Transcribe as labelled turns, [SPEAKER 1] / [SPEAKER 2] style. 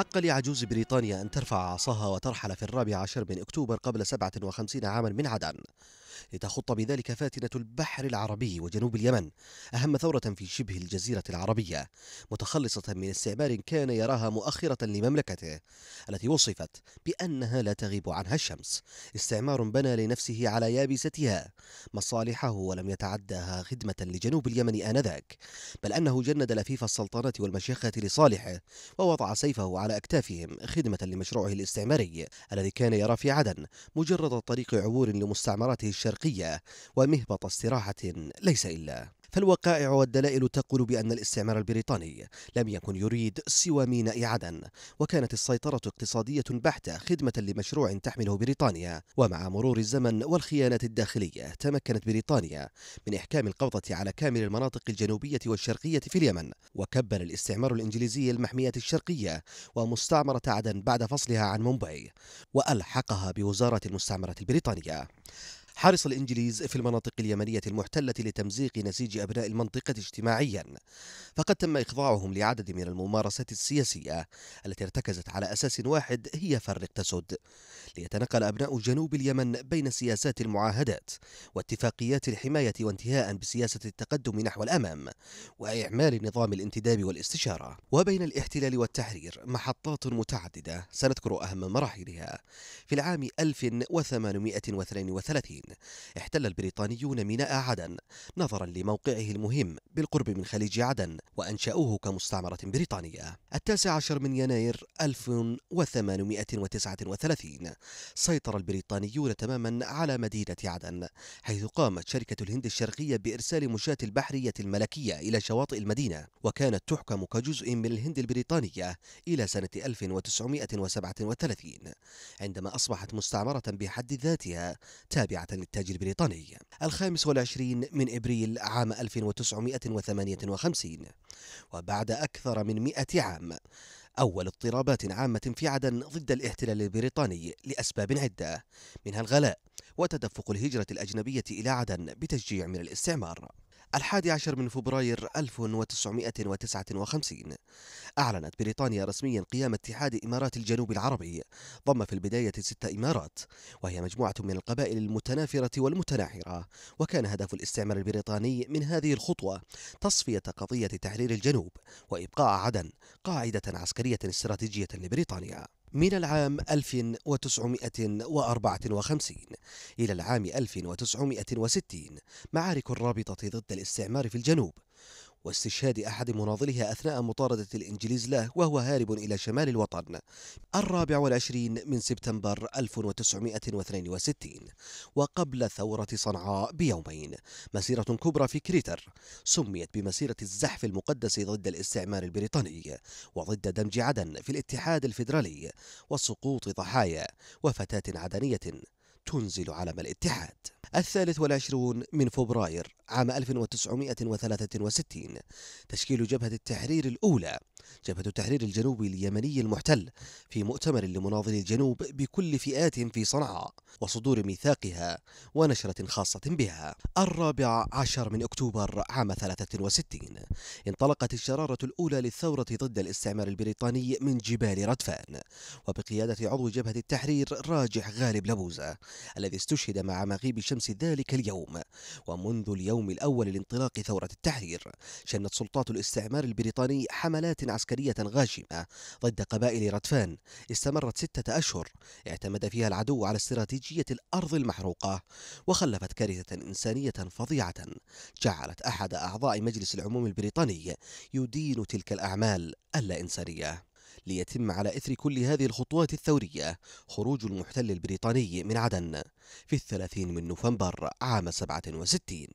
[SPEAKER 1] حق لعجوز بريطانيا أن ترفع عصاها وترحل في الرابع عشر من أكتوبر قبل 57 عاما من عدن. لتخط بذلك فاتنة البحر العربي وجنوب اليمن أهم ثورة في شبه الجزيرة العربية متخلصة من استعمار كان يراها مؤخرة لمملكته التي وصفت بأنها لا تغيب عنها الشمس. استعمار بنى لنفسه على يابستها مصالحه ولم يتعداها خدمة لجنوب اليمن آنذاك بل أنه جند لفيف السلطنات والمشيخة لصالحه ووضع سيفه على أكتافهم خدمة لمشروعه الاستعماري الذي كان يرى في عدن مجرد طريق عبور لمستعمراته الشرقية ومهبط استراحة ليس إلا. فالوقائع والدلائل تقول بأن الاستعمار البريطاني لم يكن يريد سوى ميناء عدن وكانت السيطرة اقتصادية بحتة خدمة لمشروع تحمله بريطانيا. ومع مرور الزمن والخيانات الداخلية تمكنت بريطانيا من إحكام القبضة على كامل المناطق الجنوبية والشرقية في اليمن وكبر الاستعمار الإنجليزي المحمية الشرقية ومستعمرة عدن بعد فصلها عن مومباي وألحقها بوزارة المستعمرة البريطانية. حرص الإنجليز في المناطق اليمنية المحتلة لتمزيق نسيج أبناء المنطقة اجتماعيا. فقد تم إخضاعهم لعدد من الممارسات السياسية التي ارتكزت على أساس واحد هي فرق تسد. ليتنقل أبناء جنوب اليمن بين سياسات المعاهدات واتفاقيات الحماية وانتهاء بسياسة التقدم نحو الأمام وإعمال نظام الانتداب والاستشارة. وبين الاحتلال والتحرير محطات متعددة سنذكر أهم مراحلها. في العام 1832 احتل البريطانيون ميناء عدن نظرا لموقعه المهم بالقرب من خليج عدن وأنشأوه كمستعمرة بريطانية. التاسع عشر من يناير 1839 سيطر البريطانيون تماما على مدينة عدن حيث قامت شركة الهند الشرقية بإرسال مشاة البحرية الملكية إلى شواطئ المدينة وكانت تحكم كجزء من الهند البريطانية إلى سنة 1937 عندما أصبحت مستعمرة بحد ذاتها تابعة للتاج البريطاني الخامس والعشرين من إبريل عام 1958 وبعد أكثر من مئة عام أول اضطرابات عامة في عدن ضد الاحتلال البريطاني لأسباب عدة منها الغلاء وتدفق الهجرة الأجنبية إلى عدن بتشجيع من الاستعمار. الحادي عشر من فبراير 1959 أعلنت بريطانيا رسميا قيام اتحاد إمارات الجنوب العربي. ضم في البداية ست إمارات وهي مجموعة من القبائل المتنافرة والمتناحرة. وكان هدف الاستعمار البريطاني من هذه الخطوة تصفية قضية تحرير الجنوب وإبقاء عدن قاعدة عسكرية استراتيجية لبريطانيا. من العام 1954 إلى العام 1960 معارك الرابطة ضد الاستعمار في الجنوب. واستشهاد أحد مناضلها أثناء مطاردة الإنجليز له وهو هارب إلى شمال الوطن. الرابع والعشرين من سبتمبر 1962 وقبل ثورة صنعاء بيومين. مسيرة كبرى في كريتر سميت بمسيرة الزحف المقدس ضد الاستعمار البريطاني وضد دمج عدن في الاتحاد الفيدرالي وسقوط ضحايا وفتاة عدنية تنزل علم الاتحاد. الثالث والعشرون من فبراير عام 1963 تشكيل جبهة التحرير الأولى. جبهة التحرير الجنوبي اليمني المحتل في مؤتمر لمناضلي الجنوب بكل فئات في صنعاء وصدور ميثاقها ونشرة خاصة بها. الرابع عشر من أكتوبر عام 63 انطلقت الشرارة الأولى للثورة ضد الاستعمار البريطاني من جبال ردفان وبقيادة عضو جبهة التحرير راجح غالب لبوزة الذي استشهد مع مغيب شمس ذلك اليوم. ومنذ اليوم الأول لانطلاق ثورة التحرير شنت سلطات الاستعمار البريطاني حملات عسكرية غاشمة ضد قبائل ردفان استمرت ستة أشهر. اعتمد فيها العدو على استراتيجية الأرض المحروقة وخلفت كارثة إنسانية فظيعة. جعلت أحد أعضاء مجلس العموم البريطاني يدين تلك الأعمال اللا إنسانية ليتم على إثر كل هذه الخطوات الثورية خروج المحتل البريطاني من عدن في الثلاثين من نوفمبر عام 67